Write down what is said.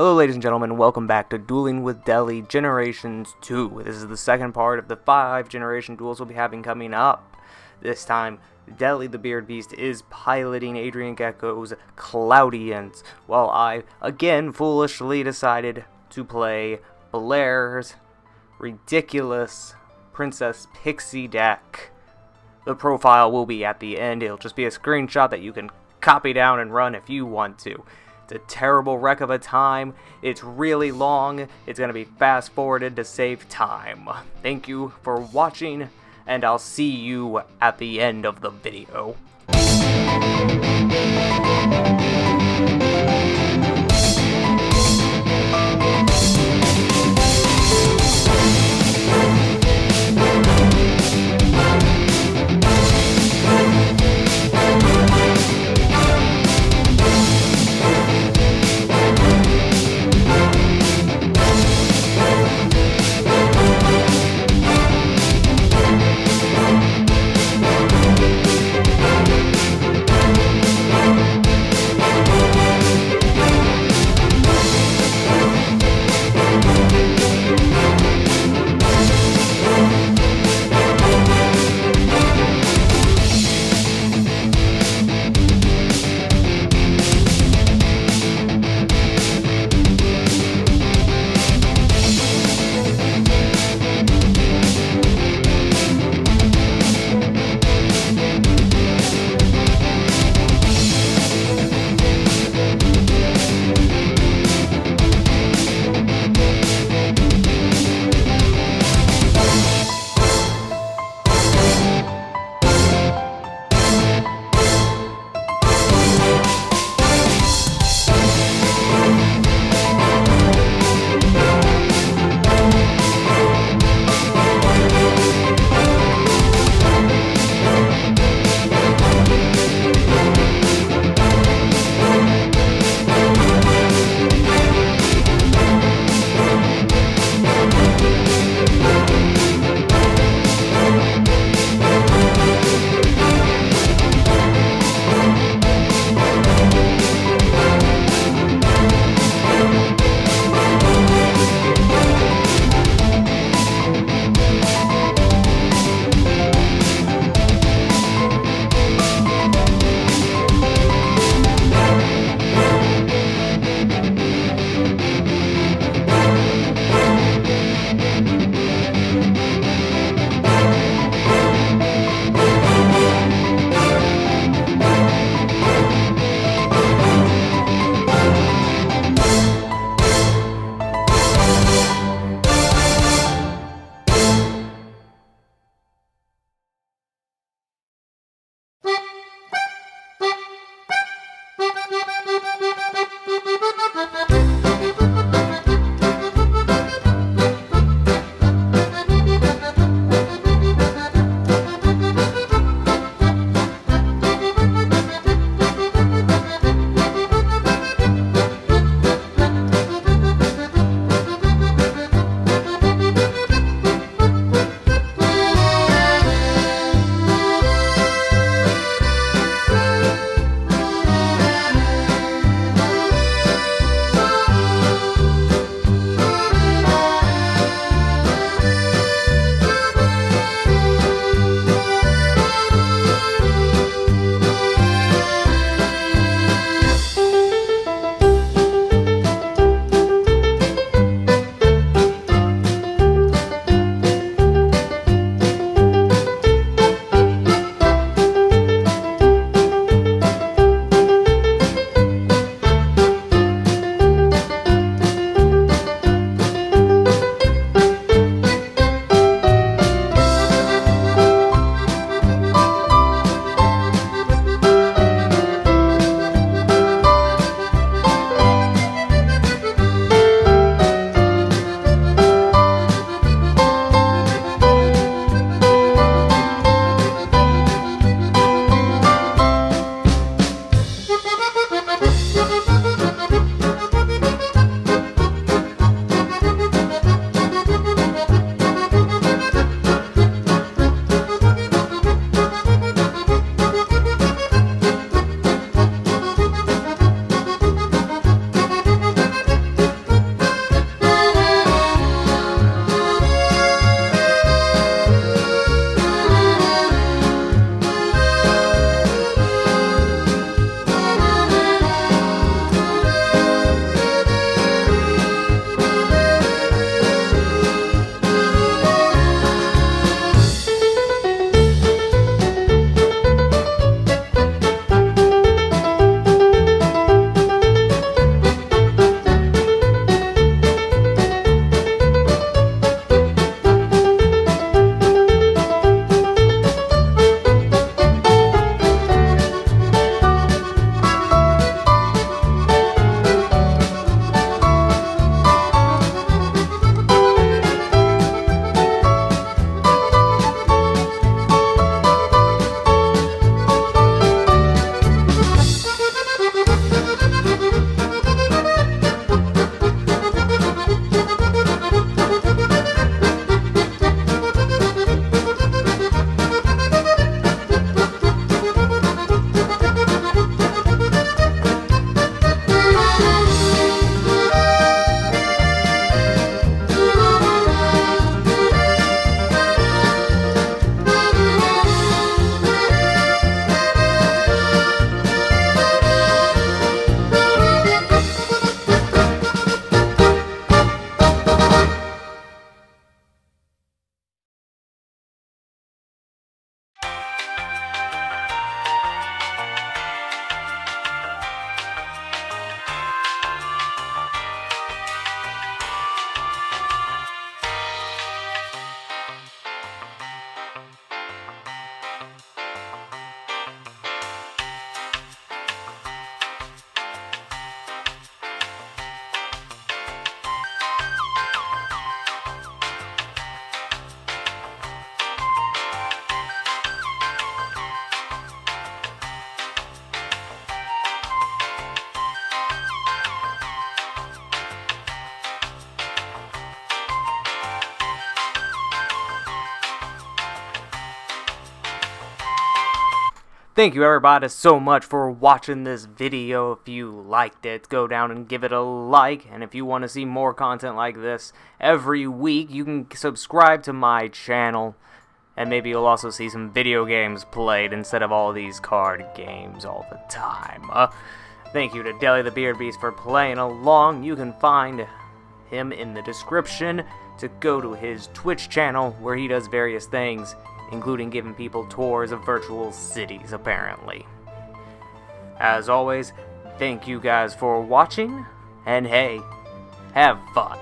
Hello ladies and gentlemen, welcome back to Dueling with Deli Generations 2. This is the second part of the five generation duels we'll be having coming up. This time, Deli the Beard Beast is piloting Adrian Gecko's Cloudians, while I, again, foolishly decided to play Blair's ridiculous Princess Pixie deck. The profile will be at the end, it'll just be a screenshot that you can copy down and run if you want to. It's a terrible wreck of a time. It's really long. It's going to be fast forwarded to save time. Thank you for watching, and I'll see you at the end of the video. Thank you everybody so much for watching this video. If you liked it, go down and give it a like. And if you want to see more content like this every week, you can subscribe to my channel. And maybe you'll also see some video games played instead of all these card games all the time. Uh, thank you to Deli the Beard Beast for playing along. You can find him in the description to go to his Twitch channel where he does various things including giving people tours of virtual cities, apparently. As always, thank you guys for watching, and hey, have fun.